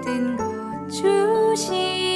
모든 것 주신